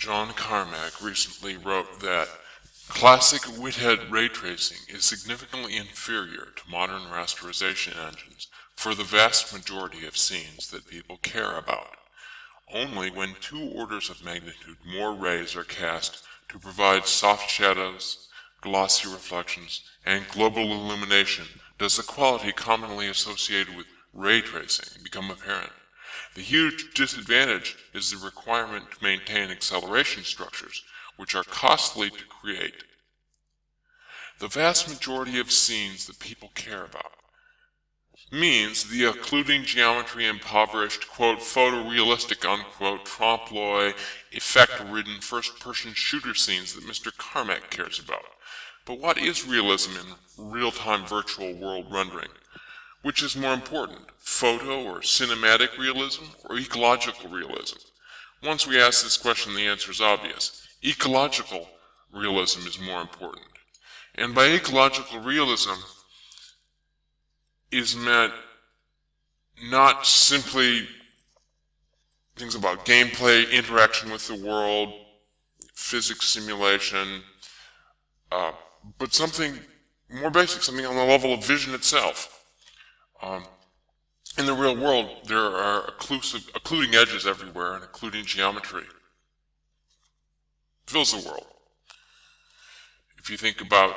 John Carmack recently wrote that classic Whitted ray tracing is significantly inferior to modern rasterization engines for the vast majority of scenes that people care about. Only when two orders of magnitude more rays are cast to provide soft shadows, glossy reflections, and global illumination does the quality commonly associated with ray tracing become apparent. The huge disadvantage is the requirement to maintain acceleration structures, which are costly to create. The vast majority of scenes that people care about means the occluding geometry impoverished, quote, photorealistic, unquote, trompe-l'oeil, effect-ridden first-person shooter scenes that Mr. Carmack cares about. But what is realism in real-time virtual world rendering? Which is more important, photo or cinematic realism or ecological realism? Once we ask this question, the answer is obvious. Ecological realism is more important. And by ecological realism is meant not simply things about gameplay, interaction with the world, physics simulation, uh, but something more basic, something on the level of vision itself. Um, in the real world, there are occlusive, occluding edges everywhere and occluding geometry. fills the world. If you think about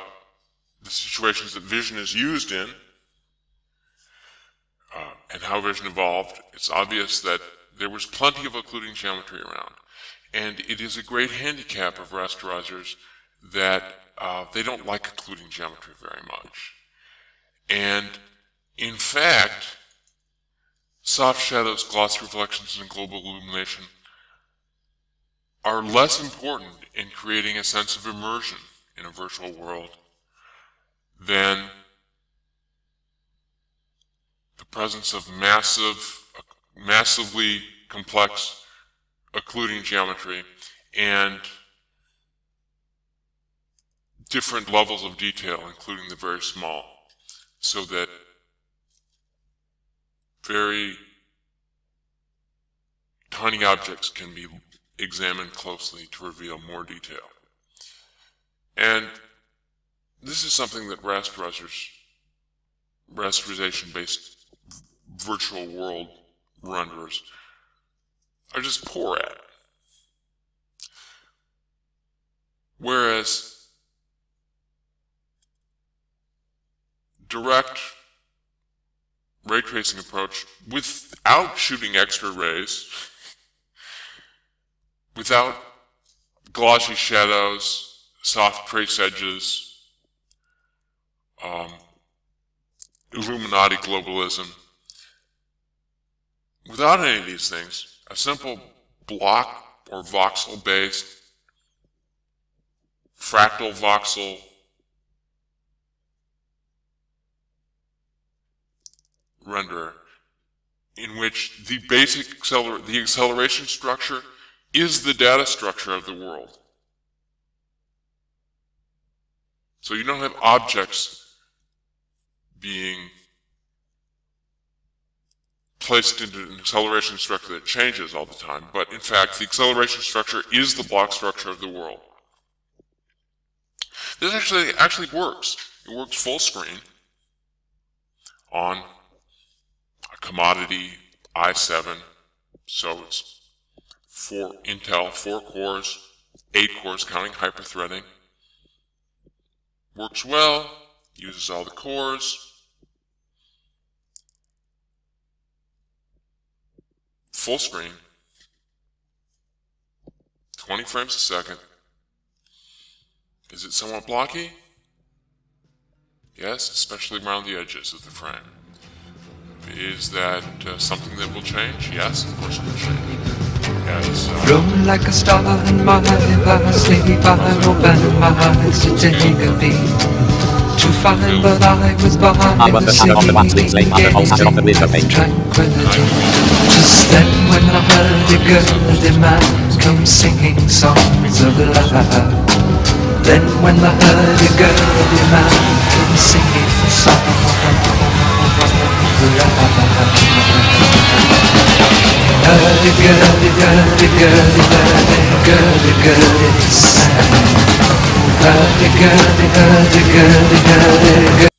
the situations that vision is used in, uh, and how vision evolved, it's obvious that there was plenty of occluding geometry around. And it is a great handicap of rasterizers that uh, they don't like occluding geometry very much. And in fact, soft shadows, glossy reflections, and global illumination are less important in creating a sense of immersion in a virtual world than the presence of massive, massively complex occluding geometry and different levels of detail, including the very small, so that very tiny objects can be examined closely to reveal more detail. And this is something that rasterizers, rasterization-based virtual world renderers are just poor at. Whereas direct ray tracing approach without shooting extra rays, without glossy shadows, soft trace edges, um, Illuminati globalism. Without any of these things, a simple block or voxel based fractal voxel renderer in which the basic acceler the acceleration structure is the data structure of the world. So you don't have objects being placed into an acceleration structure that changes all the time, but in fact the acceleration structure is the block structure of the world. This actually actually works. It works full screen on commodity i7, so it's four Intel, four cores, eight cores counting hyperthreading. Works well, uses all the cores. Full screen, 20 frames a second. Is it somewhat blocky? Yes, especially around the edges of the frame. Is that uh, something that will change? Yes, of course it will change. As, uh, Flown like a star in my life, sleep, I open my eyes to take a peek. To find that I was behind I was the the shadow of the one sleep, sleep, city under all shadow of the window pane. tranquility. Just then when I heard a girl man come singing songs of love. Then when I heard a girl man come singing songs of love. Heard a girl, girl, girl, girl, girl, hurdy-gurdy sound. Hurdy-gurdy, hurdy-gurdy, hurdy-gurdy.